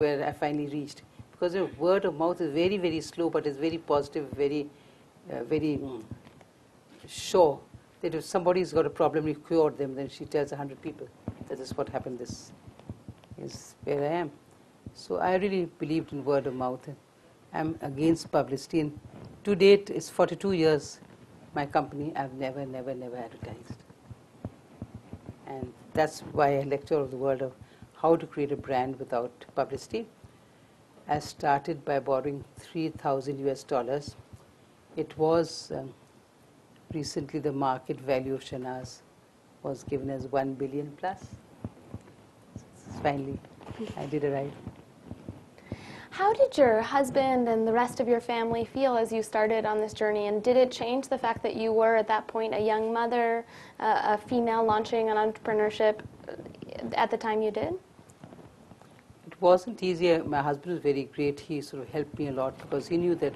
where I finally reached. Because know, word of mouth is very, very slow, but it's very positive, very, uh, very mm, sure that if somebody's got a problem, you cure them, then she tells 100 people. That is what happened. This is where I am. So I really believed in word of mouth. I'm against publicity. And to date, it's 42 years, my company, I've never, never, never advertised. And that's why I lecture of the world of how to create a brand without publicity. I started by borrowing 3,000 US dollars. It was um, recently the market value of Shahnaz was given as 1 billion plus. Finally, I did right. How did your husband and the rest of your family feel as you started on this journey? And did it change the fact that you were at that point a young mother, uh, a female launching an entrepreneurship uh, at the time you did? It wasn't easy. My husband was very great. He sort of helped me a lot because he knew that,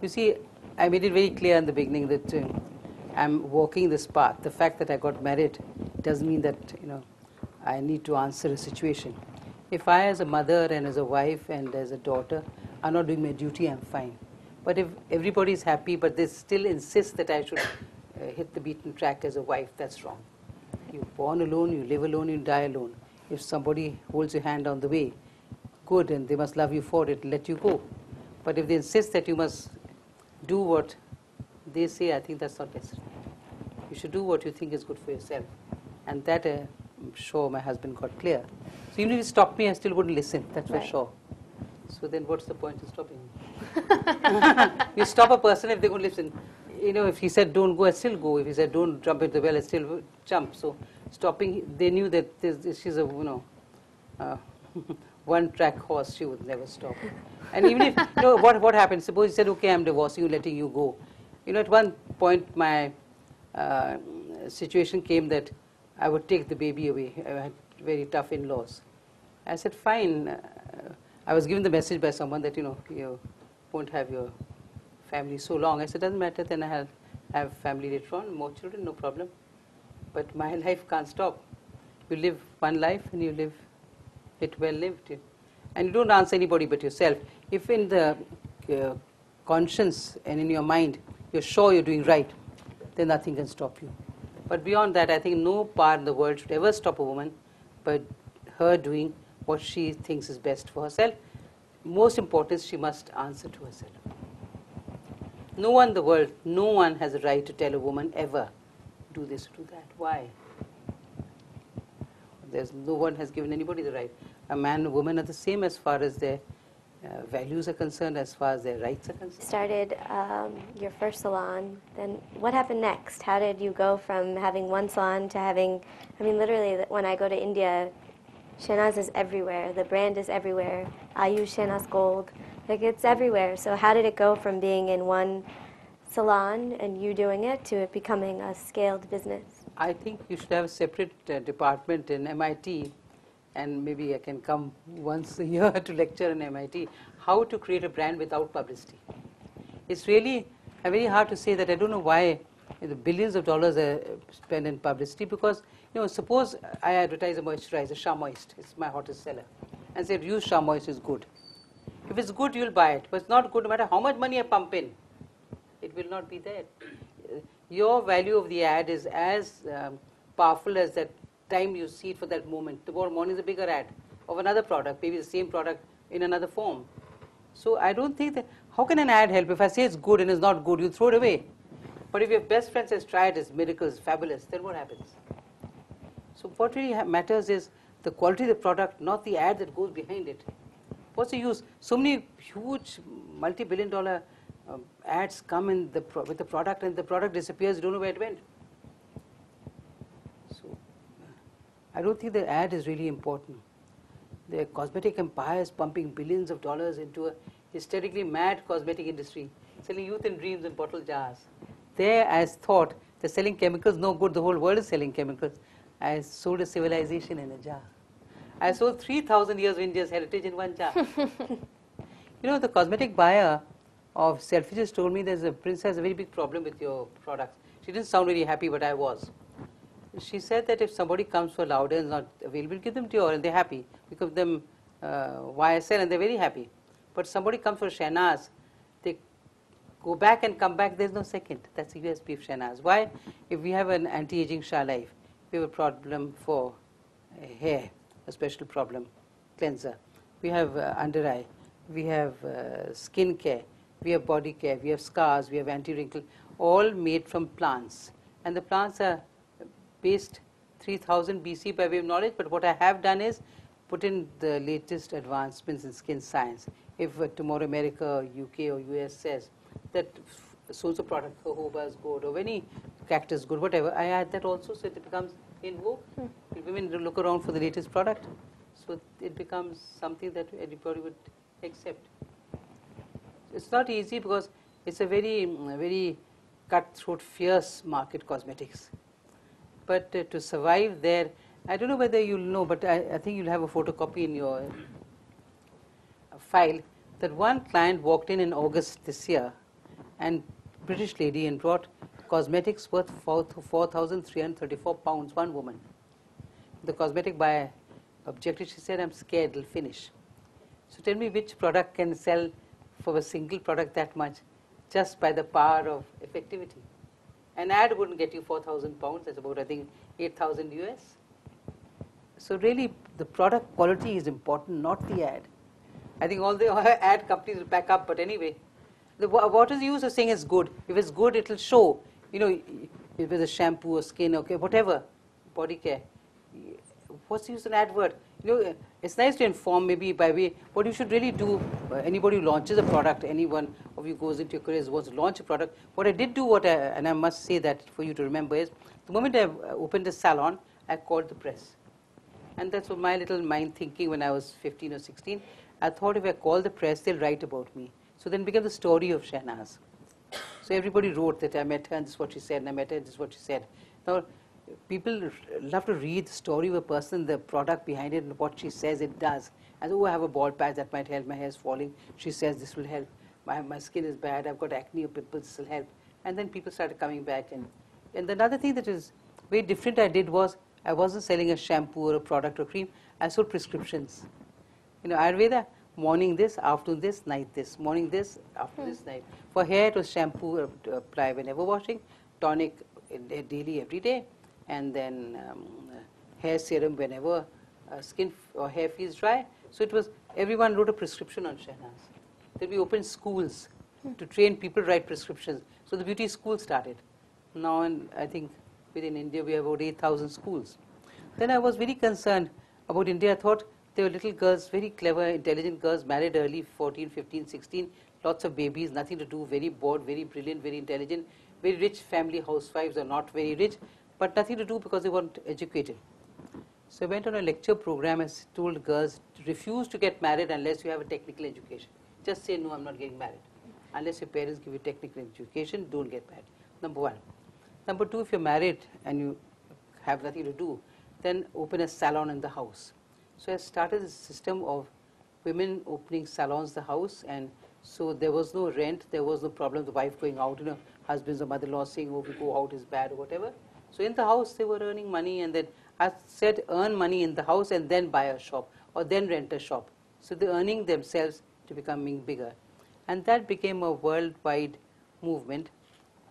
you see, I made it very clear in the beginning that uh, I'm walking this path. The fact that I got married doesn't mean that, you know, I need to answer a situation. If I, as a mother and as a wife and as a daughter, are not doing my duty, I'm fine. But if everybody is happy, but they still insist that I should uh, hit the beaten track as a wife, that's wrong. You're born alone, you live alone, you die alone. If somebody holds your hand on the way, good, and they must love you for it, let you go. But if they insist that you must do what they say, I think that's not necessary. You should do what you think is good for yourself. And that, uh, I'm sure my husband got clear. So even if he stopped me, I still wouldn't listen, that's Right. for sure. So then what's the point of stopping me? you stop a person if they won't listen. You know, if he said don't go, I still go. If he said don't jump into the well, I still jump. So stopping, they knew that this, she's a, you know, uh, one-track horse, she would never stop. And even if, you know, what, what happened? Suppose he said, okay, I'm divorcing you, letting you go. You know, at one point my uh, situation came that I would take the baby away. I had very tough in-laws. I said, fine. Uh, I was given the message by someone that, you know, you won't have your family so long. I said, doesn't matter, then I have, have family later on, more children, no problem. But my life can't stop. You live one life and you live it well lived. And you don't answer anybody but yourself. If in the uh, conscience and in your mind you're sure you're doing right, then nothing can stop you. But beyond that, I think no power in the world should ever stop a woman but her doing what she thinks is best for herself. Most important she must answer to herself. No one in the world, no one has a right to tell a woman ever, do this, do that. Why? There's no one has given anybody the right. A man and a woman are the same as far as their uh, values are concerned, as far as their rights are concerned. started um, your first salon, then what happened next? How did you go from having one salon to having, I mean, literally, when I go to India, Shahnaz is everywhere. The brand is everywhere. I use Shahnaz Gold. Like, it's everywhere. So, how did it go from being in one salon and you doing it to it becoming a scaled business? I think you should have a separate uh, department in MIT, and maybe I can come once a year to lecture in MIT, how to create a brand without publicity. It's really very hard to say that I don't know why the billions of dollars are spent in publicity because, you know, suppose I advertise a moisturizer, Shamoist, it's my hottest seller, and said, use Shamoist, is good. If it's good, you'll buy it, but it's not good no matter how much money I pump in, it will not be there. Your value of the ad is as um, powerful as that time you see it for that moment. Tomorrow morning is a bigger ad of another product, maybe the same product in another form. So I don't think that, how can an ad help? If I say it's good and it's not good, you throw it away. But if your best friend says, try it, it's miracles, fabulous, then what happens? So what really matters is the quality of the product, not the ad that goes behind it. What's the use? So many huge multi-billion dollar um, ads come in the pro- with the product and the product disappears, you don't know where it went. So I don't think the ad is really important. The cosmetic empire is pumping billions of dollars into a hysterically mad cosmetic industry, selling youth and dreams in bottle jars. There, as thought, they're selling chemicals, no good, the whole world is selling chemicals. I sold a civilization in a jar. I sold 3,000 years of India's heritage in one jar. you know, the cosmetic buyer of Selfridges told me there's a princess a very big problem with your products. She didn't sound very happy, but I was. She said that if somebody comes for Lauder and is not available, give them to Dior and they're happy. We give them uh, YSL and they're very happy. But somebody comes for Shahnaz, they go back and come back, there's no second. That's the USP of Shahnaz. Why? If we have an anti-aging Shalife, we have a problem for hair, a special problem, cleanser. We have uh, under eye, we have uh, skin care, we have body care, we have scars, we have anti-wrinkle, all made from plants. And the plants are based 3000 BC by way of knowledge, but what I have done is put in the latest advancements in skin science. If uh, tomorrow America, or UK or US says that so-and-so product, jojoba is good or any cactus good, whatever, I add that also so it becomes in vogue. Women look around for the latest product, so it becomes something that everybody would accept. It's not easy because it's a very, mm, very cutthroat, fierce market, cosmetics. But uh, to survive there, I don't know whether you'll know, but I, I think you'll have a photocopy in your uh, file that one client walked in in August this year and British lady and brought cosmetics worth 4,334 pounds, one woman. The cosmetic buyer objected, she said, I'm scared, it'll finish. So tell me which product can sell for a single product that much just by the power of effectivity. An ad wouldn't get you 4,000 pounds, that's about, I think, 8,000 US. So really, the product quality is important, not the ad. I think all the ad companies will pack up, but anyway, the, what is the use of saying it's good? If it's good, it'll show. You know, if it's a shampoo or skin, okay, whatever, body care. What's the use of an advert? You know, it's nice to inform maybe by way, what you should really do, uh, anybody who launches a product, anyone of you goes into your careers wants to launch a product, what I did do, what I, and I must say that for you to remember is, the moment I opened the salon, I called the press. And that's what my little mind thinking when I was 15 or 16. I thought if I call the press, they'll write about me. So then became the story of Shahnaz. So everybody wrote that I met her and this is what she said, and I met her and this is what she said. Now, people love to read the story of a person, the product behind it, and what she says it does. And oh, I have a bald patch that might help, my hair is falling. She says this will help. My, my skin is bad, I've got acne or pimples, this will help. And then people started coming back. And, and another thing that is very different I did was I wasn't selling a shampoo or a product or cream, I sold prescriptions. You know, Ayurveda, morning this, afternoon this, night this, morning this, after this, night. For hair, it was shampoo uh, apply whenever washing, tonic daily every day, and then um, hair serum whenever uh, skin or hair feels dry. So it was, everyone wrote a prescription on Shahnaz. Then we opened schools to train people to write prescriptions. So the beauty school started. Now, and I think within India we have about 8,000 schools. Then I was very concerned about India. I thought there were little girls, very clever, intelligent girls, married early, 14, 15, 16, lots of babies, nothing to do, very bored, very brilliant, very intelligent, very rich family housewives are not very rich, but nothing to do because they weren't educated. So I went on a lecture program and told girls to refuse to get married unless you have a technical education. Just say, no, I'm not getting married. Unless your parents give you technical education, don't get married. Number one. Number two, if you're married and you have nothing to do, then open a salon in the house. So I started a system of women opening salons the house and so there was no rent, there was no problem, the wife going out, you know, husbands or mother-in-law saying, oh, we go out is bad or whatever. So in the house they were earning money and then I said earn money in the house and then buy a shop or then rent a shop. So they're earning themselves to becoming bigger. And that became a worldwide movement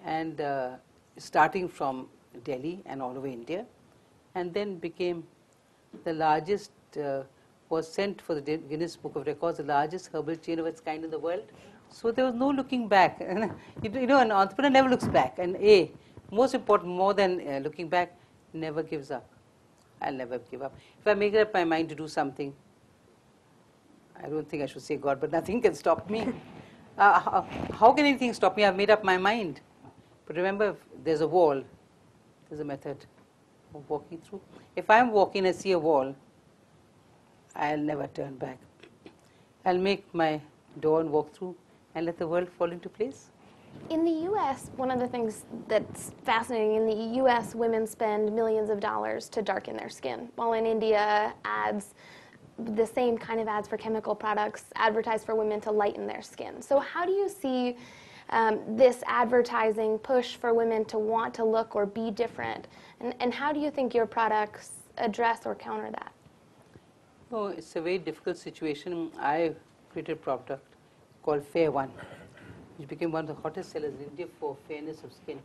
and uh, starting from Delhi and all over India and then became the largest, uh, was sent for the Guinness Book of Records, the largest herbal chain of its kind in the world. So there was no looking back. you know, an entrepreneur never looks back. And A, most important, more than uh, looking back, never gives up. I'll never give up. If I make up my mind to do something, I don't think I should say God, but nothing can stop me. Uh, how, how, can anything stop me? I've made up my mind. But remember, there's a wall, there's a method of walking through. If I'm walking and see a wall, I'll never turn back. I'll make my door and walk through and let the world fall into place. In the U.S., one of the things that's fascinating, in the U.S., women spend millions of dollars to darken their skin, while in India, ads, the same kind of ads for chemical products, advertise for women to lighten their skin. So how do you see um, this advertising push for women to want to look or be different? And, and how do you think your products address or counter that? No, it's a very difficult situation. I created a product called Fair One, which became one of the hottest sellers in India for fairness of skin.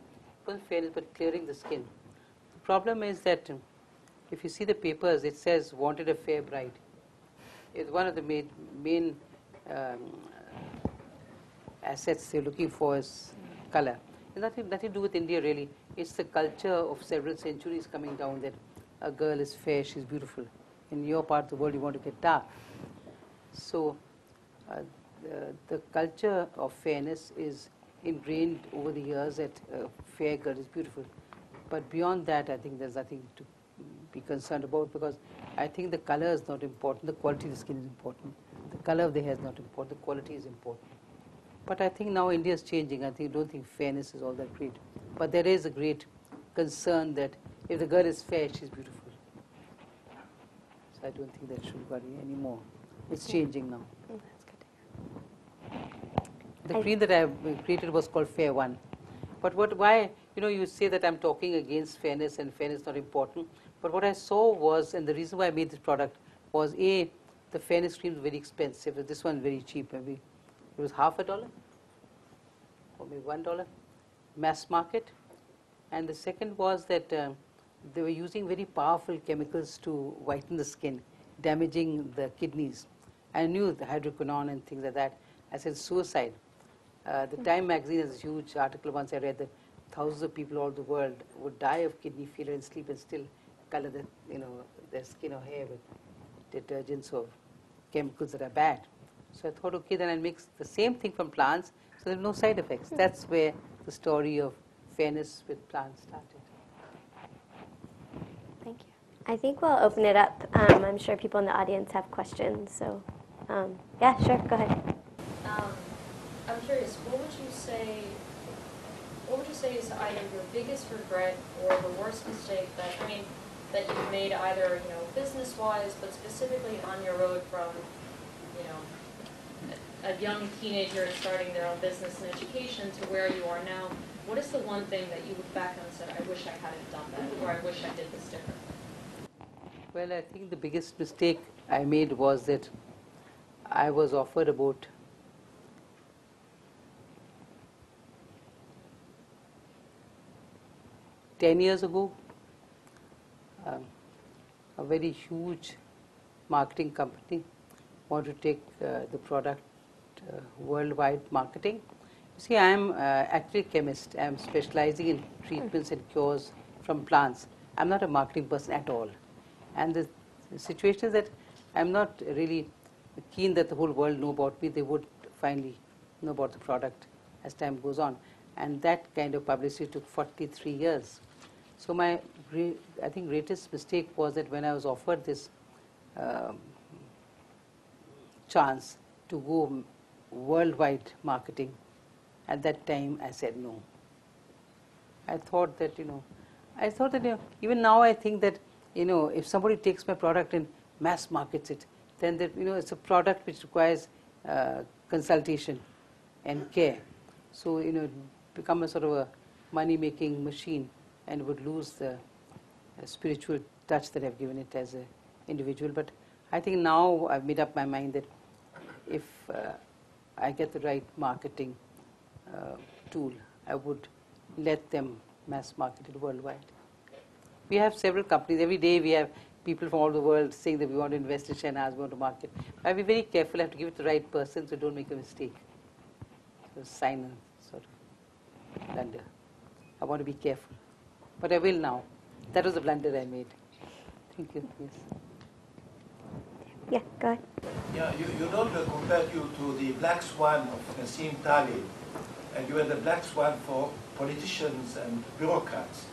Wasn't fairness, but clearing the skin. The problem is that um, if you see the papers, it says wanted a fair bride. It's one of the main, main um, assets they're looking for is color. It's nothing, nothing to do with India really. It's the culture of several centuries coming down that a girl is fair, she's beautiful. In your part of the world, you want to get dark. So, uh, the, culture of fairness is ingrained over the years that a uh, fair girl is beautiful. But beyond that, I think there's nothing to be concerned about because I think the color is not important, the quality of the skin is important. The color of the hair is not important, the quality is important. But I think now India is changing. I think don't think fairness is all that great. But there is a great concern that if the girl is fair, she's beautiful. So I don't think that should worry anymore. It's changing now. Mm, That's good to hear. The I- cream that I created was called Fair One. But what, why, you know, you say that I'm talking against fairness and fairness is not important. But what I saw was, and the reason why I made this product was A, the fairness cream is very expensive. This one very cheap. Maybe it was half a dollar or maybe one dollar, mass market. And the second was that uh, they were using very powerful chemicals to whiten the skin, damaging the kidneys. I knew the hydroquinone and things like that. I said suicide. Uh, the Time magazine has a huge article once I read that thousands of people all over the world would die of kidney failure and sleep and still color the, you know, their skin or hair with detergents or chemicals that are bad. So I thought, okay, then I'll mix the same thing from plants so there are no side effects. That's where the story of fairness with plants started. Thank you. I think we'll open it up. Um, I'm sure people in the audience have questions. So, um, yeah, sure, go ahead. Curious, what would you say, what would you say is either your biggest regret or the worst mistake that, I mean, that you've made either, you know, business-wise, but specifically on your road from, you know, a a young teenager starting their own business and education to where you are now? What is the one thing that you look back on and said, I wish I hadn't done that, or I wish I did this differently? Well, I think the biggest mistake I made was that I was offered about ten years ago um, a very huge marketing company wanted to take uh, the product uh, worldwide marketing. You see, I am uh, actually a chemist. I am specializing in treatments and cures from plants. I'm not a marketing person at all. And the, the situation is that I'm not really keen that the whole world know about me. They would finally know about the product as time goes on. And that kind of publicity took 43 years. So my, I think, greatest mistake was that when I was offered this um, chance to go worldwide marketing, at that time I said no. I thought that, you know, I thought that, you know, even now I think that, you know, if somebody takes my product and mass markets it, then that, you know, it's a product which requires uh, consultation and care. So, you know, become a sort of a money-making machine and would lose the uh, spiritual touch that I've given it as an individual. But I think now I've made up my mind that if uh, I get the right marketing uh, tool, I would let them mass market it worldwide. We have several companies. Every day we have people from all the world saying that we want to invest in Shahnaz, we want to market. I have to be very careful. I have to give it to the right person so don't make a mistake. So sign sort of blunder. I want to be careful. But I will now. That was the blunder I made. Thank you. Yes. Yeah, go ahead. Yeah, you, you know, we compared you to the black swan of Nassim Taleb, and you were the black swan for politicians and bureaucrats.